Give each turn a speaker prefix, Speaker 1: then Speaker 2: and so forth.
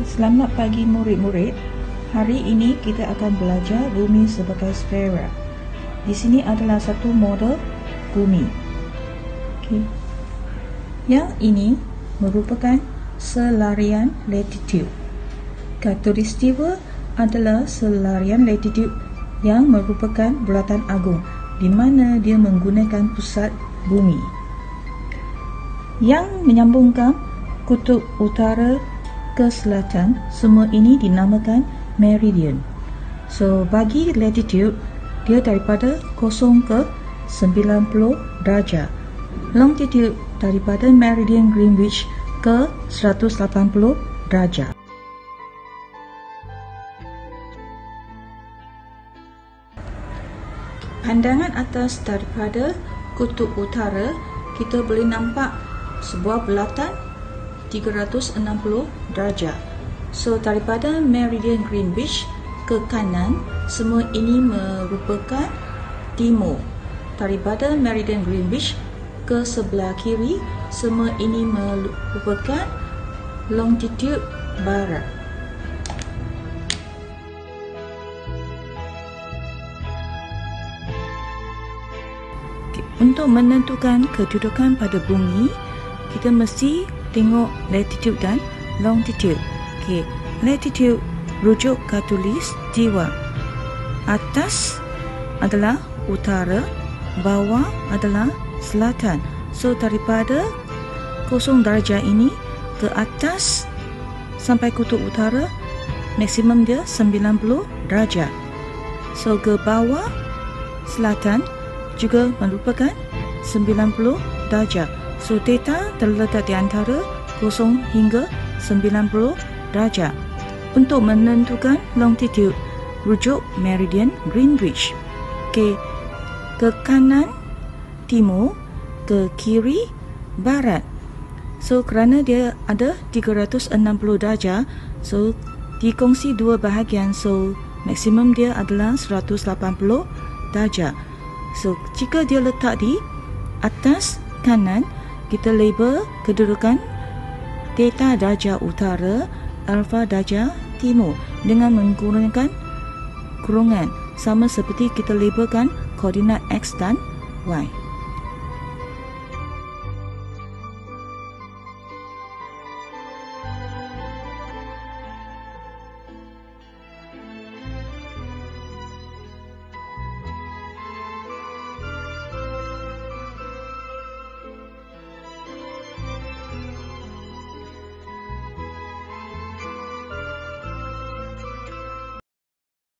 Speaker 1: Selamat pagi murid-murid. Hari ini kita akan belajar bumi sebagai sfera. Di sini adalah satu model bumi. Okey. Yang ini merupakan selarian latitude. Khatulistiwa adalah selarian latitude yang merupakan bulatan agung di mana dia menggunakan pusat bumi. Yang menyambungkan kutub utara ke selatan, semua ini dinamakan meridian. So, bagi latitude, dia daripada 0 ke 90 darjah. Longitude daripada meridian Greenwich ke 180 darjah. Pandangan atas daripada kutub utara, kita boleh nampak sebuah bulatan 360 darjah. So daripada Meridian Greenwich ke kanan, semua ini merupakan timur. Daripada Meridian Greenwich ke sebelah kiri, semua ini merupakan longitude barat. Untuk menentukan kedudukan pada bumi, kita mesti tengok latitude dan longitude. Okey, latitude rujuk katulis jiwa. Atas adalah utara, bawah adalah selatan. So daripada kosong darjah ini ke atas sampai kutub utara maksimum dia 90 darjah. So ke bawah selatan juga merupakan 90 darjah. So theta terletak di antara 0 hingga 90 darjah. Untuk menentukan longitude, rujuk meridian Greenwich. Okey, ke kanan timur, ke kiri barat. So kerana dia ada 360 darjah, so dikongsi dua bahagian. So maksimum dia adalah 180 darjah. So jika dia letak di atas kanan, kita label kedudukan theta darjah utara, alfa darjah timur dengan menggunakan kurungan sama seperti kita labelkan koordinat x dan y.